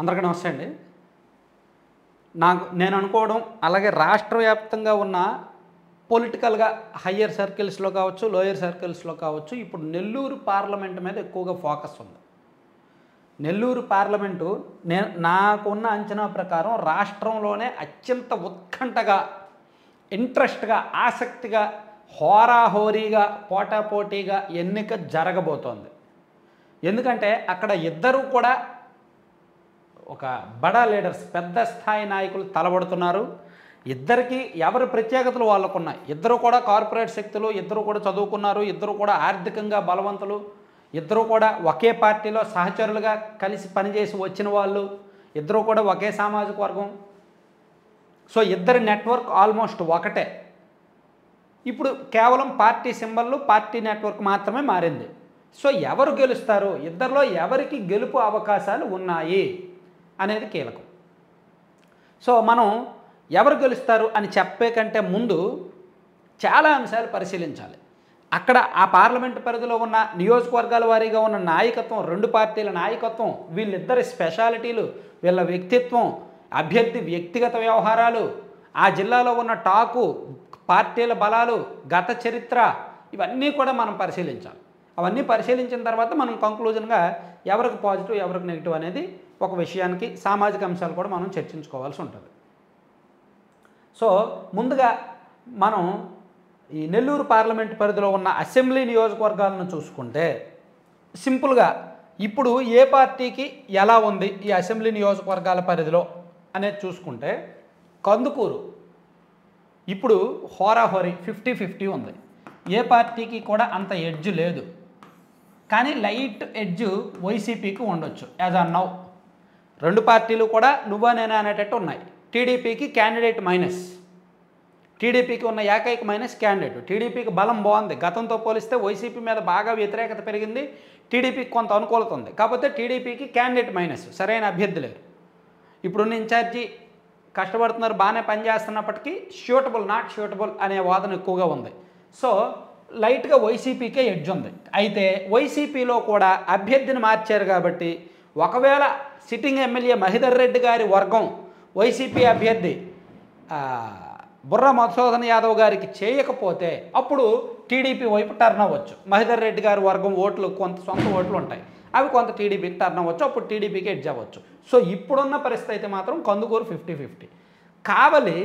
అందరికీ నమస్తే అండి. నాకు నేను అనుకోవడం అలాగే రాష్ట్ర వ్యాప్తంగా ఉన్న పొలిటికల్గా హయ్యర్ సర్కిల్స్లో కావచ్చు లోయర్ సర్కిల్స్లో కావచ్చు ఇప్పుడు నెల్లూరు పార్లమెంట్ మీద ఎక్కువగా ఫోకస్ ఉంది. నెల్లూరు పార్లమెంటు నేను నాకున్న అంచనా ప్రకారం రాష్ట్రంలోనే అత్యంత ఉత్కంఠగా ఇంట్రెస్ట్గా ఆసక్తిగా హోరాహోరీగా పోటాపోటీగా ఎన్నిక జరగబోతోంది. ఎందుకంటే అక్కడ ఇద్దరూ కూడా ఒక బడా లీడర్స్ పెద్ద స్థాయి నాయకులు తలబడుతున్నారు. ఇద్దరికి ఎవరి ప్రత్యేకతలు వాళ్ళకున్నాయి? ఇద్దరు కూడా కార్పొరేట్ శక్తులు ఇద్దరు కూడా చదువుకున్నారు ఇద్దరు కూడా ఆర్థికంగా బలవంతులు ఇద్దరు కూడా ఒకే పార్టీలో సహచరులుగా కలిసి పనిచేసి వచ్చిన వాళ్ళు ఇద్దరు కూడా ఒకే సామాజిక వర్గం. సో ఇద్దరి నెట్వర్క్ ఆల్మోస్ట్ ఒకటే. ఇప్పుడు కేవలం పార్టీ సింబల్ పార్టీ నెట్వర్క్ మాత్రమే మారింది. సో ఎవరు గెలుస్తారు? ఇద్దరిలో ఎవరికి గెలుపు అవకాశాలు ఉన్నాయి? అనేది కీలకం. సో మనం ఎవరు గెలుస్తారు అని చెప్పే కంటే ముందు చాలా అంశాలు పరిశీలించాలి. అక్కడ ఆ పార్లమెంటు పరిధిలో ఉన్న నియోజకవర్గాల వారీగా ఉన్న నాయకత్వం రెండు పార్టీల నాయకత్వం వీళ్ళిద్దరి స్పెషాలిటీలు వీళ్ళ వ్యక్తిత్వం అభ్యర్థి వ్యక్తిగత వ్యవహారాలు ఆ జిల్లాలో ఉన్న టాకు పార్టీల బలాలు గత చరిత్ర ఇవన్నీ కూడా మనం పరిశీలించాలి. అవన్నీ పరిశీలించిన తర్వాత మనం కంక్లూజన్గా ఎవరికి పాజిటివ్ ఎవరికి నెగిటివ్ అనేది ఒక విషయానికి సామాజిక అంశాలు కూడా మనం చర్చించుకోవాల్సి ఉంటుంది. సో ముందుగా మనం ఈ నెల్లూరు పార్లమెంట్ పరిధిలో ఉన్న అసెంబ్లీ నియోజకవర్గాలను చూసుకుంటే సింపుల్గా ఇప్పుడు ఏ పార్టీకి ఎలా ఉంది ఈ అసెంబ్లీ నియోజకవర్గాల పరిధిలో అనేది చూసుకుంటే కందుకూరు ఇప్పుడు హోరాహోరీ ఫిఫ్టీ ఫిఫ్టీ ఉంది. ఏ పార్టీకి కూడా అంత ఎడ్జ్ లేదు. కానీ లైట్ ఎడ్జ్ వైసీపీకి ఉండొచ్చు యాజ్ ఆన్ నౌ. రెండు పార్టీలు కూడా నువ్వా నేనా అనేటట్టు ఉన్నాయి. టీడీపీకి క్యాండిడేట్ మైనస్ టీడీపీకి ఉన్న ఏకైక మైనస్ క్యాండిడేట్ టీడీపీకి బలం బాగుంది. గతంతో పోలిస్తే వైసీపీ మీద బాగా వ్యతిరేకత పెరిగింది. టీడీపీకి కొంత అనుకూలత ఉంది. కాకపోతే టీడీపీకి క్యాండిడేట్ మైనస్ సరైన అభ్యర్థి లేరు. ఇప్పుడున్న ఇన్ఛార్జి కష్టపడుతున్నారు బాగానే పనిచేస్తున్నప్పటికీ షూటబుల్ నాట్ షూటబుల్ అనే వాదన ఎక్కువగా ఉంది. సో లైట్గా వైసీపీకే ఎడ్జ్ ఉంది. అయితే వైసీపీలో కూడా అభ్యర్థిని మార్చారు కాబట్టి ఒకవేళ సిట్టింగ్ ఎమ్మెల్యే మహిధర్ రెడ్డి గారి వర్గం వైసీపీ అభ్యర్థి బుర్ర మధుసూదన్ యాదవ్ గారికి చేయకపోతే అప్పుడు టీడీపీ వైపు టర్న్ అవ్వచ్చు. మహిధర్ రెడ్డి గారి వర్గం ఓట్లు కొంత సొంత ఓట్లు ఉంటాయి. అవి కొంత టీడీపీకి టర్న్ అవ్వచ్చు. అప్పుడు టీడీపీకి ఎడ్జ్ అవ్వచ్చు. సో ఇప్పుడున్న పరిస్థితి అయితే మాత్రం కందుకూరు ఫిఫ్టీ ఫిఫ్టీ కావలి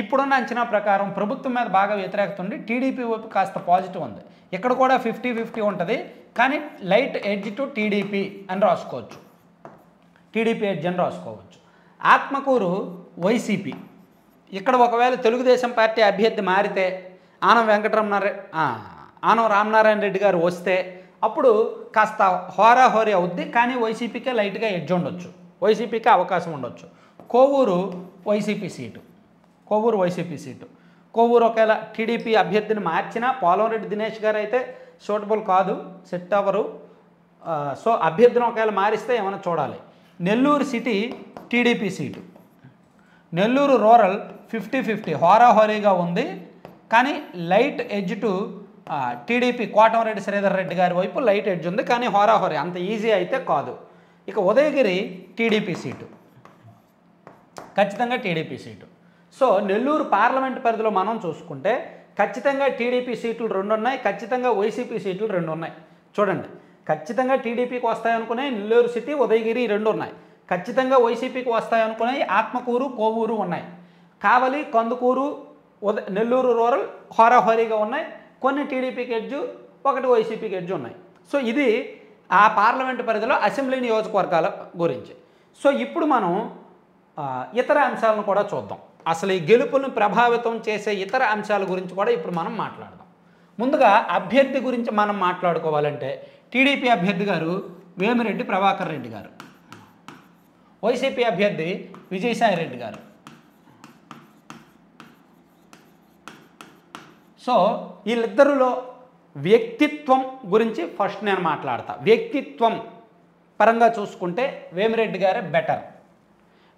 ఇప్పుడున్న అంచనా ప్రకారం ప్రభుత్వం మీద బాగా వ్యతిరేకత ఉంది టీడీపీ వైపు కాస్త పాజిటివ్ ఉంది. ఇక్కడ కూడా ఫిఫ్టీ ఫిఫ్టీ ఉంటుంది. కానీ లైట్ ఎడ్జ్ టు టీడీపీ అని రాసుకోవచ్చు. టీడీపీ ఎడ్జ్ అని రాసుకోవచ్చు. ఆత్మకూరు వైసీపీ. ఇక్కడ ఒకవేళ తెలుగుదేశం పార్టీ అభ్యర్థి మారితే ఆనం వెంకటరమణారె ఆనం రామనారాయణ రెడ్డి గారు వస్తే అప్పుడు కాస్త హోరాహోరీ అవుద్ది. కానీ వైసీపీకే లైట్గా ఎడ్జ్ ఉండొచ్చు. వైసీపీకి అవకాశం ఉండొచ్చు. Kovur YCP seat. Kovur YCP seat. Kovur ఒకవేళ టీడీపీ అభ్యర్థిని మార్చినా పోలవరెడ్డి దినేష్ గారు అయితే సూటబుల్ కాదు సెట్ అవ్వరు. సో అభ్యర్థిని ఒకవేళ మారిస్తే ఏమైనా చూడాలి. Nellore city TDP seat. Nellore rural fifty fifty హోరాహోరీగా ఉంది. కానీ light edge to TDP Kotamreddy Sridhar Reddy గారి వైపు లైట్ ఎడ్జ్ ఉంది. కానీ హోరాహోరీ అంత ఈజీ అయితే కాదు. ఇక ఉదయగిరి టీడీపీ సీటు. ఖచ్చితంగా TDP seat. So Nellore parliament పరిధిలో మనం చూసుకుంటే ఖచ్చితంగా టీడీపీ సీట్లు రెండు ఉన్నాయి ఖచ్చితంగా వైసీపీ సీట్లు రెండు ఉన్నాయి చూడండి ఖచ్చితంగా టీడీపీకి వస్తాయనుకునే నెల్లూరు సిటీ ఉదయగిరి రెండు ఉన్నాయి ఖచ్చితంగా వైసీపీకి వస్తాయనుకునే ఆత్మకూరు కోవూరు ఉన్నాయి. కావలి కందుకూరు ఉద నెల్లూరు రూరల్ హోరాహోరీగా ఉన్నాయి. కొన్ని టీడీపీకి ఎడ్జు ఒకటి వైసీపీకి ఎడ్జు ఉన్నాయి. సో ఇది ఆ పార్లమెంట్ పరిధిలో అసెంబ్లీ నియోజకవర్గాల గురించి. సో ఇప్పుడు మనం ఇతర అంశాలను కూడా చూద్దాం. అసలు ఈ గెలుపును ప్రభావితం చేసే ఇతర అంశాల గురించి కూడా ఇప్పుడు మనం మాట్లాడదాం. ముందుగా అభ్యర్థి గురించి మనం మాట్లాడుకోవాలంటే టీడీపీ అభ్యర్థి గారు వేమిరెడ్డి ప్రభాకర్ రెడ్డి గారు వైసీపీ అభ్యర్థి విజయసాయి రెడ్డి గారు. సో వీళ్ళిద్దరిలో వ్యక్తిత్వం గురించి ఫస్ట్ నేను మాట్లాడతా. వ్యక్తిత్వం పరంగా చూసుకుంటే వేమిరెడ్డి గారే బెటర్.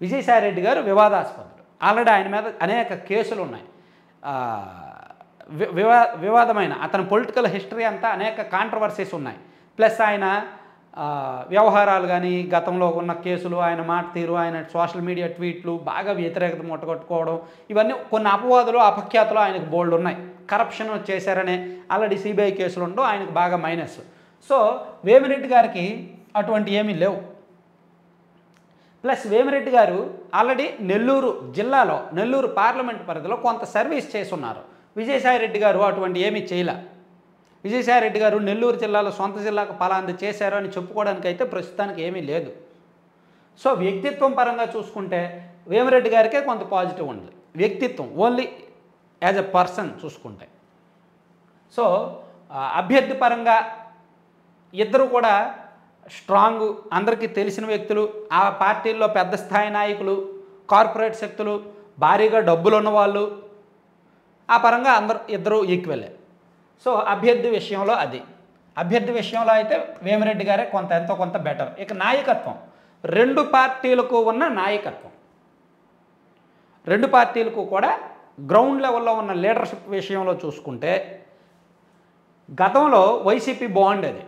విజయసాయి రెడ్డి గారు వివాదాస్పదం. ఆల్రెడీ ఆయన మీద అనేక కేసులు ఉన్నాయి. వివా వివాదమైన అతని పొలిటికల్ హిస్టరీ అంతా అనేక కాంట్రవర్సీస్ ఉన్నాయి. ప్లస్ ఆయన వ్యవహారాలు కానీ గతంలో ఉన్న కేసులు ఆయన మాట తీరు ఆయన సోషల్ మీడియా ట్వీట్లు బాగా వ్యతిరేకత ముట్టగొట్టుకోవడం ఇవన్నీ కొన్ని అపవాదులు అపఖ్యాతులు ఆయనకు బోల్డ్ ఉన్నాయి. కరప్షన్ చేశారనే ఆల్రెడీ సిబిఐ కేసులు ఉండవు ఆయనకు బాగా మైనస్ సో వేమిరెడ్డి గారికి అటువంటి ఏమీ లేవు. ప్లస్ వేమిరెడ్డి గారు ఆల్రెడీ నెల్లూరు జిల్లాలో నెల్లూరు పార్లమెంట్ పరిధిలో కొంత సర్వీస్ చేస్తున్నారు. విజయసాయిరెడ్డి గారు అటువంటి ఏమీ చేయలే. విజయసాయిరెడ్డి గారు నెల్లూరు జిల్లాలో సొంత జిల్లాకు పలాంది చేశారు అని చెప్పుకోవడానికి అయితే ప్రస్తుతానికి ఏమీ లేదు. సో వ్యక్తిత్వం పరంగా చూసుకుంటే వేమిరెడ్డి గారికే కొంత పాజిటివ్ ఉంది. వ్యక్తిత్వం ఓన్లీ యాజ్ ఎ పర్సన్ చూసుకుంటే. సో అభ్యర్థి పరంగా ఇద్దరు కూడా స్ట్రాంగ్ అందరికీ తెలిసిన వ్యక్తులు ఆ పార్టీల్లో పెద్ద స్థాయి నాయకులు కార్పొరేట్ శక్తులు భారీగా డబ్బులు ఉన్నవాళ్ళు ఆ పరంగా అందరు ఇద్దరు ఈక్వలే. సో అభ్యర్థి విషయంలో అది. అభ్యర్థి విషయంలో అయితే వేమిరెడ్డి గారే కొంత ఎంతో కొంత బెటర్ ఇక నాయకత్వం. రెండు పార్టీలకు ఉన్న నాయకత్వం. రెండు పార్టీలకు కూడా గ్రౌండ్ లెవెల్లో ఉన్న లీడర్షిప్ విషయంలో చూసుకుంటే గతంలో వైసీపీ బాగుండేది.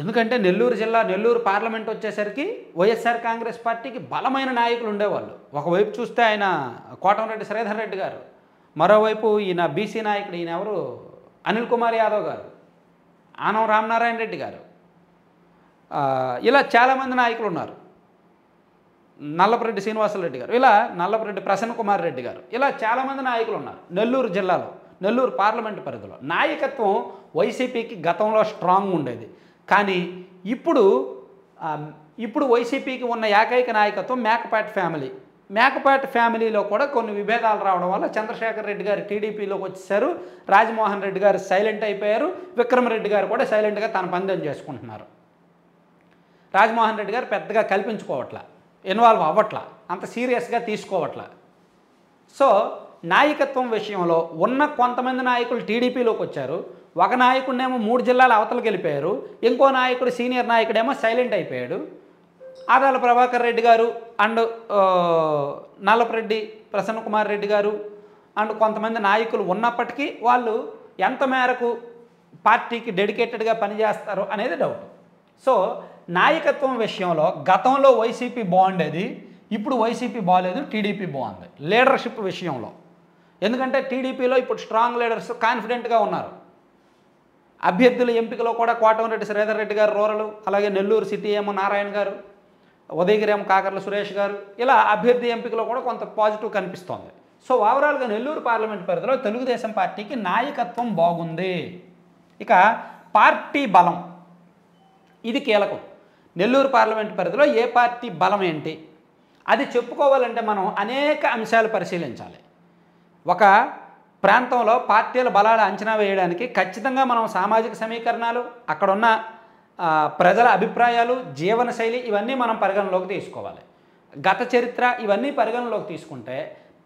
ఎందుకంటే నెల్లూరు జిల్లా నెల్లూరు పార్లమెంట్ వచ్చేసరికి వైఎస్ఆర్ కాంగ్రెస్ పార్టీకి బలమైన నాయకులు ఉండేవాళ్ళు. ఒకవైపు చూస్తే ఆయన కోటంరెడ్డి శ్రీధర్ రెడ్డి గారు మరోవైపు ఈయన బీసీ నాయకుడు ఈయన ఎవరు? అనిల్ కుమార్ యాదవ్ గారు ఆనం రామనారాయణ రెడ్డి గారు. ఇలా చాలామంది నాయకులు ఉన్నారు. నల్లపరెడ్డి శ్రీనివాసరెడ్డి గారు ఇలా నల్లపరెడ్డి ప్రసన్న కుమార్ రెడ్డి గారు ఇలా చాలామంది నాయకులు ఉన్నారు నెల్లూరు జిల్లాలో నెల్లూరు పార్లమెంటు పరిధిలో. నాయకత్వం వైసీపీకి గతంలో స్ట్రాంగ్ ఉండేది. కానీ ఇప్పుడు ఇప్పుడు వైసీపీకి ఉన్న ఏకైక నాయకత్వం మేకపాటి ఫ్యామిలీ. మేకపాటి ఫ్యామిలీలో కూడా కొన్ని విభేదాలు రావడం వల్ల చంద్రశేఖర్ రెడ్డి గారు టీడీపీలోకి వచ్చేసారు రాజమోహన్ రెడ్డి గారు సైలెంట్ అయిపోయారు విక్రమరెడ్డి గారు కూడా సైలెంట్గా తన పందెం చేసుకుంటున్నారు. రాజమోహన్ రెడ్డి గారు పెద్దగా కల్పించుకోవట్లా ఇన్వాల్వ్ అవ్వట్లా అంత సీరియస్గా తీసుకోవట్లా. సో నాయకత్వం విషయంలో ఉన్న కొంతమంది నాయకులు టీడీపీలోకి వచ్చారు ఒక నాయకుడినేమో మూడు జిల్లాల అవతలకి వెళ్ళిపోయారు. ఇంకో నాయకుడు సీనియర్ నాయకుడేమో సైలెంట్ అయిపోయాడు. ఆదాల ప్రభాకర్ రెడ్డి గారు అండ్ నల్లపరెడ్డి ప్రసన్న కుమార్ రెడ్డి గారు అండ్ కొంతమంది నాయకులు ఉన్నప్పటికీ వాళ్ళు ఎంత మేరకు పార్టీకి డెడికేటెడ్గా పనిచేస్తారు అనేది డౌట్. సో నాయకత్వం విషయంలో గతంలో వైసీపీ బాగుండేది ఇప్పుడు వైసీపీ బాగాలేదు టీడీపీ బాగుంది. లీడర్షిప్ విషయంలో. ఎందుకంటే టీడీపీలో ఇప్పుడు స్ట్రాంగ్ లీడర్స్ కాన్ఫిడెంట్గా ఉన్నారు. అభ్యర్థుల ఎంపికలో కూడా కోటమిరెడ్డి శ్రీధర్ రెడ్డి గారు రూరల్ అలాగే నెల్లూరు సిటీ ఏమో నారాయణ గారు ఉదయగిరి ఏమో కాకర్ల సురేష్ గారు ఇలా అభ్యర్థి ఎంపికలో కూడా కొంత పాజిటివ్ కనిపిస్తోంది. సో ఓవరాల్గా నెల్లూరు పార్లమెంట్ పరిధిలో తెలుగుదేశం పార్టీకి నాయకత్వం బాగుంది. ఇక పార్టీ బలం ఇది కీలకం. నెల్లూరు పార్లమెంట్ పరిధిలో ఏ పార్టీ బలం ఏంటి? అది చెప్పుకోవాలంటే మనం అనేక అంశాలు పరిశీలించాలి. ఒక ప్రాంతంలో పార్టీల బలాలు అంచనా వేయడానికి ఖచ్చితంగా మనం సామాజిక సమీకరణాలు అక్కడున్న ప్రజల అభిప్రాయాలు జీవనశైలి ఇవన్నీ మనం పరిగణలోకి తీసుకోవాలి. గత చరిత్ర ఇవన్నీ పరిగణలోకి తీసుకుంటే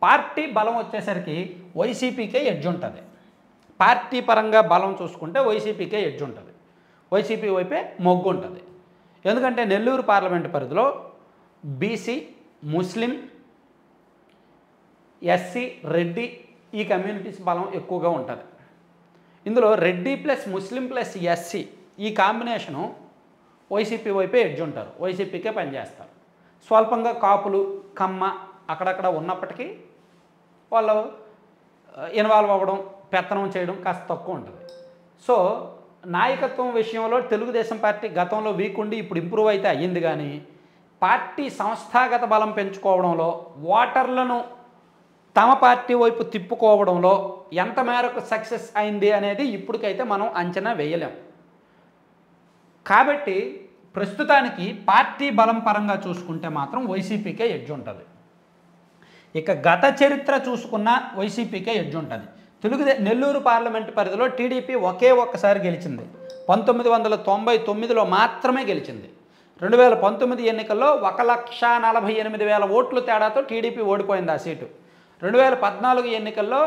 పార్టీ బలం వచ్చేసరికి వైసీపీకే ఎడ్జ్ ఉంటుంది. పార్టీ పరంగా బలం చూసుకుంటే వైసీపీకే ఎడ్జ్ ఉంటుంది. వైసీపీ వైపే మొగ్గు ఉంటుంది. ఎందుకంటే నెల్లూరు పార్లమెంటు పరిధిలో బీసీ ముస్లిం ఎస్సీ రెడ్డి ఈ కమ్యూనిటీస్ బలం ఎక్కువగా ఉంటుంది. ఇందులో Reddy plus Muslim plus SC ఈ కాంబినేషను వైసీపీ వైపే ఎడ్జ్ ఉంటారు. వైసీపీకే పనిచేస్తారు స్వల్పంగా కాపులు కమ్మ అక్కడక్కడ ఉన్నప్పటికీ వాళ్ళు ఇన్వాల్వ్ అవ్వడం పెత్తనం చేయడం కాస్త తక్కువ ఉంటుంది. సో నాయకత్వం విషయంలో తెలుగుదేశం పార్టీ గతంలో వీక్ ఉండి ఇప్పుడు ఇంప్రూవ్ అయితే అయ్యింది కానీ పార్టీ సంస్థాగత బలం పెంచుకోవడంలో ఓటర్లను తమ పార్టీ వైపు తిప్పుకోవడంలో ఎంత మేరకు సక్సెస్ అయింది అనేది ఇప్పటికైతే మనం అంచనా వేయలేం. కాబట్టి ప్రస్తుతానికి పార్టీ బలం పరంగా చూసుకుంటే మాత్రం వైసీపీకే ఎడ్జ్ ఉంటుంది. ఇక గత చరిత్ర చూసుకున్న వైసీపీకే ఎడ్జ్ ఉంటుంది. తెలుగుదే నెల్లూరు పార్లమెంటు పరిధిలో టీడీపీ ఒకే ఒక్కసారి గెలిచింది. పంతొమ్మిది వందల తొంభై తొమ్మిదిలో మాత్రమే గెలిచింది. రెండు వేల పంతొమ్మిది ఎన్నికల్లో ఒక లక్ష నలభై ఎనిమిది వేల ఓట్లు తేడాతో టీడీపీ ఓడిపోయింది ఆ సీటు. రెండు వేల పద్నాలుగు ఎన్నికల్లో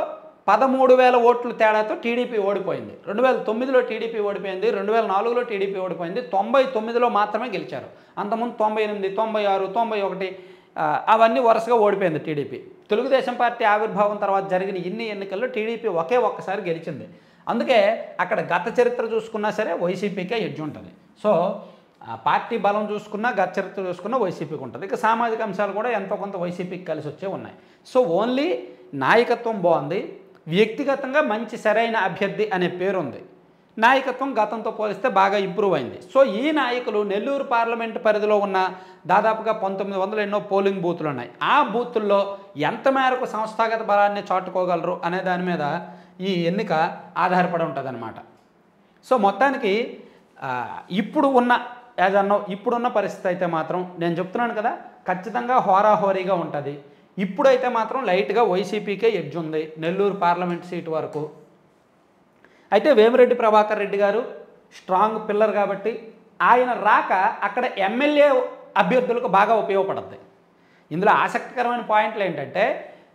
పదమూడు వేల ఓట్లు తేడాతో టీడీపీ ఓడిపోయింది. రెండు వేల తొమ్మిదిలో టీడీపీ ఓడిపోయింది రెండు వేల నాలుగులో టీడీపీ ఓడిపోయింది తొంభై తొమ్మిదిలో మాత్రమే గెలిచారు. అంతకుముందు తొంభై ఎనిమిది తొంభై ఆరు తొంభై ఒకటి అవన్నీ వరుసగా ఓడిపోయింది టీడీపీ. తెలుగుదేశం పార్టీ ఆవిర్భావం తర్వాత జరిగిన ఇన్ని ఎన్నికల్లో టీడీపీ ఒకే ఒక్కసారి గెలిచింది. అందుకే అక్కడ గత చరిత్ర చూసుకున్నా సరే వైసీపీకే ఎడ్జ్ ఉంటుంది. సో పార్టీ బలం చూసుకున్నా గచ్చరిత చూసుకున్నా వైసీపీకి ఉంటుంది. ఇక సామాజిక అంశాలు కూడా ఎంతో కొంత వైసీపీకి కలిసి వచ్చే ఉన్నాయి. సో ఓన్లీ నాయకత్వం బాగుంది. వ్యక్తిగతంగా మంచి సరైన అభ్యర్థి అనే పేరుంది. నాయకత్వం గతంతో పోలిస్తే బాగా ఇంప్రూవ్ అయింది. సో ఈ నాయకులు నెల్లూరు పార్లమెంటు పరిధిలో ఉన్న దాదాపుగా పంతొమ్మిది వందల ఎన్నో పోలింగ్ బూతులు ఉన్నాయి. ఆ బూతుల్లో ఎంత మేరకు సంస్థాగత బలాన్ని చాటుకోగలరు అనే దాని మీద ఈ ఎన్నిక ఆధారపడి ఉంటుంది సో మొత్తానికి ఇప్పుడు ఉన్న యాజ్ అన్నో ఇప్పుడున్న పరిస్థితి అయితే మాత్రం నేను చెప్తున్నాను కదా ఖచ్చితంగా హోరాహోరీగా ఉంటుంది. ఇప్పుడైతే మాత్రం లైట్గా వైసీపీకే ఎడ్జ్ ఉంది నెల్లూరు పార్లమెంట్ సీటు వరకు. అయితే వేమిరెడ్డి ప్రభాకర్ రెడ్డి గారు స్ట్రాంగ్ పిల్లర్ కాబట్టి ఆయన రాక అక్కడ ఎమ్మెల్యే అభ్యర్థులకు బాగా ఉపయోగపడుతుంది ఇందులో ఆసక్తికరమైన పాయింట్లు ఏంటంటే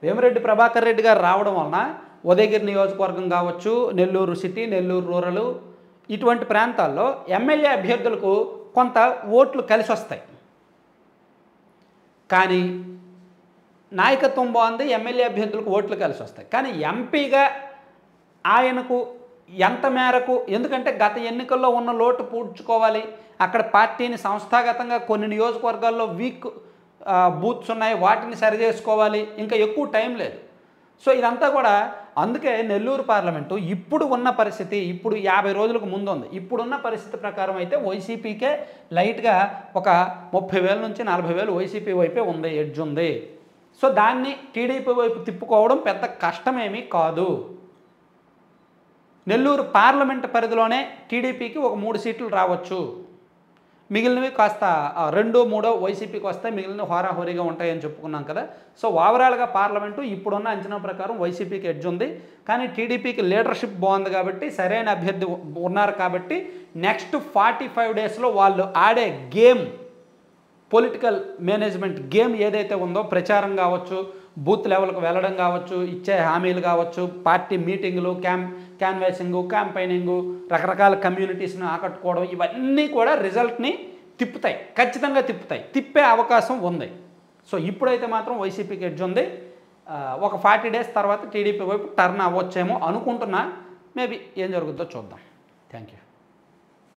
వేమిరెడ్డి ప్రభాకర్ రెడ్డి గారు రావడం వలన ఉదయగిరి నియోజకవర్గం కావచ్చు నెల్లూరు సిటీ నెల్లూరు రూరల్ ఇటువంటి ప్రాంతాల్లో ఎమ్మెల్యే అభ్యర్థులకు కొంత ఓట్లు కలిసి వస్తాయి. కానీ నాయకత్వం బాగుంది ఎమ్మెల్యే అభ్యర్థులకు ఓట్లు కలిసి వస్తాయి. కానీ ఎంపీగా ఆయనకు ఎంత మేరకు ఎందుకంటే గత ఎన్నికల్లో ఉన్న లోటు పూడ్చుకోవాలి. అక్కడ పార్టీని సంస్థాగతంగా కొన్ని నియోజకవర్గాల్లో వీక్ బూత్స్ ఉన్నాయి వాటిని సరి చేసుకోవాలి ఇంకా ఎక్కువ టైం లేదు. సో ఇదంతా కూడా అందుకే నెల్లూరు పార్లమెంటు ఇప్పుడు ఉన్న పరిస్థితి ఇప్పుడు యాభై రోజులకు ముందు ఉంది ఇప్పుడున్న పరిస్థితి ప్రకారం అయితే వైసీపీకే లైట్గా ఒక ముప్పై వేల నుంచి నలభై వేలు వైసీపీ వైపే ఉంది ఎడ్జ్ ఉంది. సో దాన్ని టీడీపీ వైపు తిప్పుకోవడం పెద్ద కష్టమేమీ కాదు. నెల్లూరు పార్లమెంట్ పరిధిలోనే టీడీపీకి ఒక మూడు సీట్లు రావచ్చు. మిగిలినవి కాస్త రెండో మూడో వైసీపీకి వస్తాయి మిగిలిన హోరాహోరీగా ఉంటాయని చెప్పుకున్నాం కదా. సో ఓవరాల్గా పార్లమెంటు ఇప్పుడున్న అంచనా ప్రకారం వైసీపీకి ఎడ్జ్ ఉంది. కానీ టీడీపీకి లీడర్షిప్ బాగుంది కాబట్టి సరైన అభ్యర్థి ఉన్నారు కాబట్టి నెక్స్ట్ ఫార్టీ ఫైవ్ డేస్లో వాళ్ళు ఆడే గేమ్ పొలిటికల్ మేనేజ్మెంట్ గేమ్ ఏదైతే ఉందో ప్రచారం కావచ్చు బూత్ లెవెల్కి వెళ్ళడం కావచ్చు ఇచ్చే హామీలు కావచ్చు పార్టీ మీటింగులు క్యాం క్యాన్వాసింగు క్యాంపైనింగు రకరకాల కమ్యూనిటీస్ని ఆకట్టుకోవడం ఇవన్నీ కూడా రిజల్ట్ని తిప్పుతాయి. ఖచ్చితంగా తిప్పుతాయి. తిప్పే అవకాశం ఉంది. సో ఇప్పుడైతే మాత్రం వైసీపీకి ఎడ్జ్ ఉంది. ఒక ఫార్టీ డేస్ తర్వాత టీడీపీ వైపు టర్న్ అవ్వచ్చేమో అనుకుంటున్నా. మేబీ ఏం జరుగుద్దో చూద్దాం. Thank you.